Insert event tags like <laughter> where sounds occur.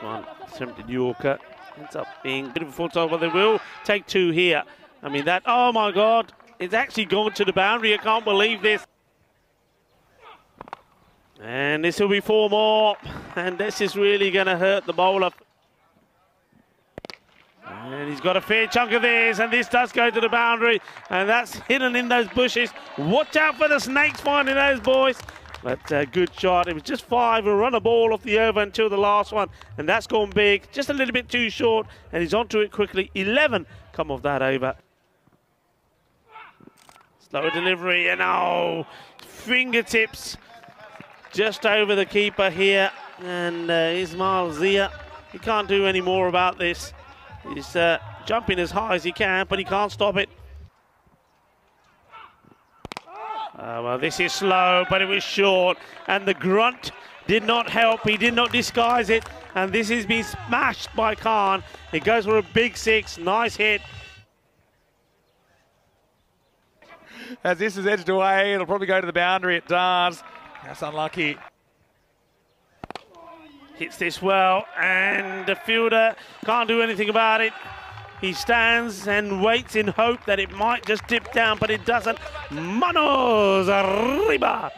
one attempted Yorker. Ends up being a bit of a full time, but they will take two here. I mean, that, oh my God, it's actually gone to the boundary. I can't believe this. And this will be four more. And this is really going to hurt the bowler. And he's got a fair chunk of this, and this does go to the boundary, and that's <laughs> hidden in those bushes. Watch out for the snakes finding those boys. But uh, good shot. It was just five. We'll run a ball off the over until the last one, and that's gone big. Just a little bit too short, and he's onto it quickly. 11 come off that over. Slow delivery, and oh, fingertips just over the keeper here. And uh, Ismail Zia, he can't do any more about this. He's uh, jumping as high as he can, but he can't stop it. Uh, well, this is slow, but it was short, and the grunt did not help. He did not disguise it, and this has been smashed by Khan. It goes for a big six. Nice hit. As this is edged away, it'll probably go to the boundary. It does. That's unlucky. Hits this well, and the fielder can't do anything about it. He stands and waits in hope that it might just dip down, but it doesn't. Manos arriba!